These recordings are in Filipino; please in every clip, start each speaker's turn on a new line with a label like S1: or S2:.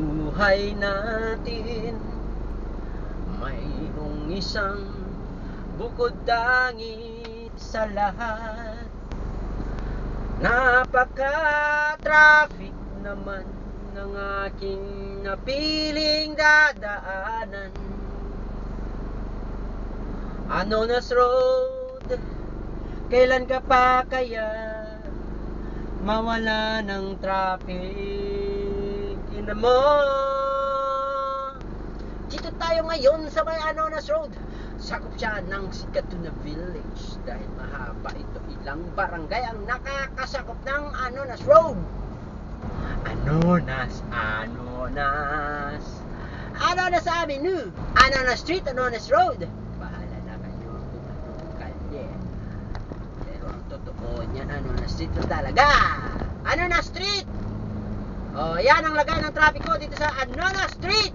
S1: buhay natin. Mayroong isang bukod tangi sa lahat. Napaka-traffic naman ng aking napiling dadaanan. Anonas Road Kailan ka pa kaya mawala ng traffic Ina mo. Dito tayo ngayon sa may Anonas Road. Sakop siya ng Sikatuna Village Dahil mahaba ito. Ilang barangay ang nakakasakop ng Anonas Road. Anonas, Anonas Anonas Avenue Anonas Street, Anonas Road? Bahala na kayo kung anong kalye. Pero ang totoo niyan, Anonas Street na talaga. Anonas Street Oh, yan ang lagay ng traffic ko dito sa Anonas Street.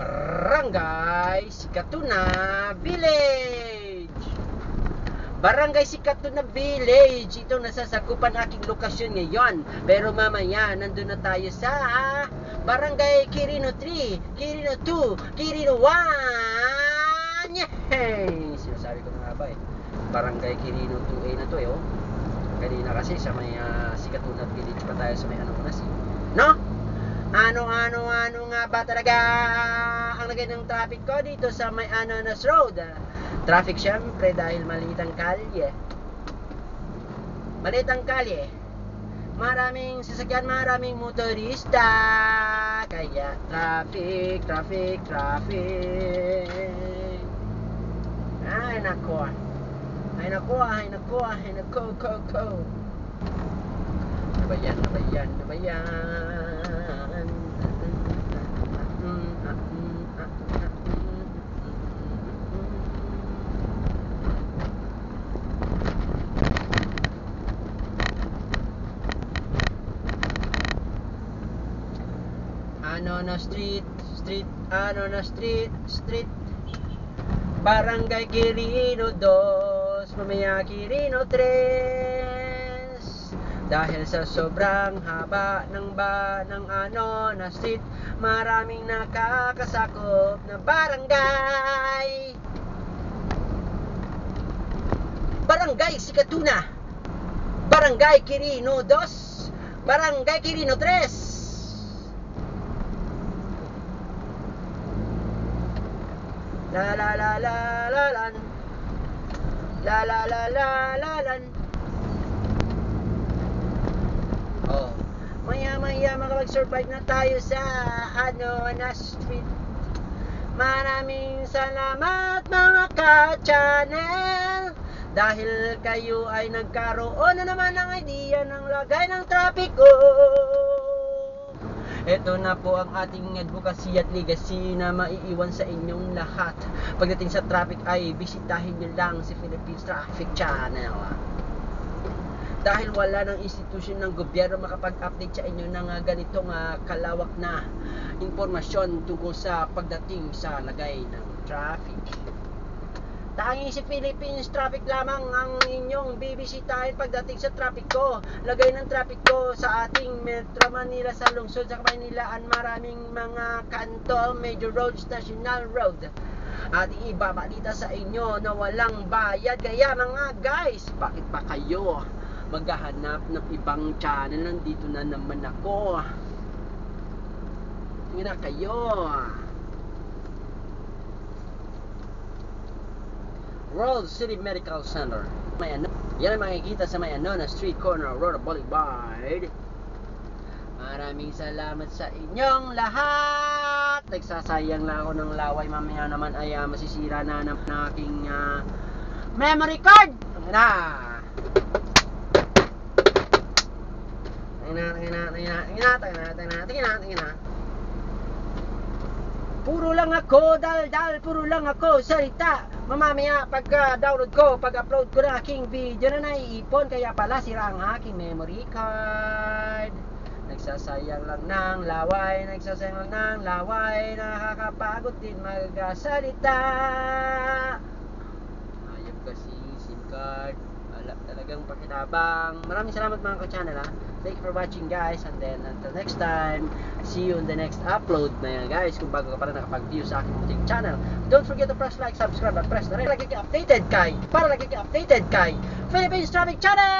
S1: Barangay Sikatuna Village. Barangay Sikatuna Village. Ito nasasakupan aking lokasyon ngayon. Pero mamaya nandun na tayo sa Barangay Kirino 3 Kirino 2 Kirino 1 Yay! Sinasabi ko na nga ba eh. Barangay Kirino 2A na to eh oh Kanina kasi sa may uh, Sikatuna Village pa tayo sa may ano na si No? Ano, ano, ano nga ba talaga ang lagay ng traffic ko dito sa may Ananas Road? Traffic syempre dahil maliit ang kalye. Maliit ang kalye. Maraming sasakyan, maraming motorista. Kaya traffic, traffic, traffic. Ay, nako. Ay, nako, ay, nako, ay, nako, ko, ko. Ano ba yan, ano ba yan, ano ba yan? Ano na street, street, ano na street, street Barangay Quirino 2, mamaya Quirino 3 Dahil sa sobrang haba ng ba ng ano na street Maraming nakakasakop na barangay. Barangay Sikatuna. Barangay Quirino 2 Barangay Quirino 3 La la la la la lan La la la la la lan Oh. Maya maya makapag-survive na tayo sa ano na street. Maraming salamat mga ka-channel. Dahil kayo ay nagkaroon na naman ng idea ng lagay ng traffic ko ito na po ang ating advocacy at legacy na maiiwan sa inyong lahat. Pagdating sa traffic ay bisitahin nyo lang si Philippines Traffic Channel. Dahil wala ng institusyon ng gobyerno makapag-update sa inyo ng uh, ganitong uh, kalawak na impormasyon tungkol sa pagdating sa lagay ng traffic. Tanging si Philippines Traffic lamang ang inyong bibisitahin pagdating sa traffic ko. Lagay ng traffic ko sa ating Metro Manila sa lungsod sa Kanilaan maraming mga kanto, major roads, national road. At ibabalita sa inyo na walang bayad. Kaya mga guys, bakit pa kayo maghahanap ng ibang channel? Nandito na naman ako. Tingnan na kayo. World City Medical Center. May ano, yan ang makikita sa may ano street corner Aurora Boulevard. Maraming salamat sa inyong lahat. Nagsasayang lang ako ng laway. Mamaya naman ay uh, masisira na ng aking uh, memory card. Na. Tingnan, tingnan, tingnan, tingnan, tingnan, tingnan, tingnan, tingnan. Lang ako, dal-dal, puro lang ako salita. Mamamaya pagka-download ko, pag-upload ko ng aking video na naiipon, kaya pala sira ang aking memory card. Nagsasayang lang ng laway, nagsasayang lang ng laway, nakakapagod din magsalita. Ayop kasi SIM card, wala talagang pakinabang. Maraming salamat mga ka-channel ha. Thank you for watching guys. And then until next time, see you in the next upload na yan guys. Kung bago ka pa rin nakapag-view sa aking munting channel, don't forget to press like, subscribe, at press na rin. Lagi ka updated kay, para lagi ka updated kay Philippines Traffic Channel!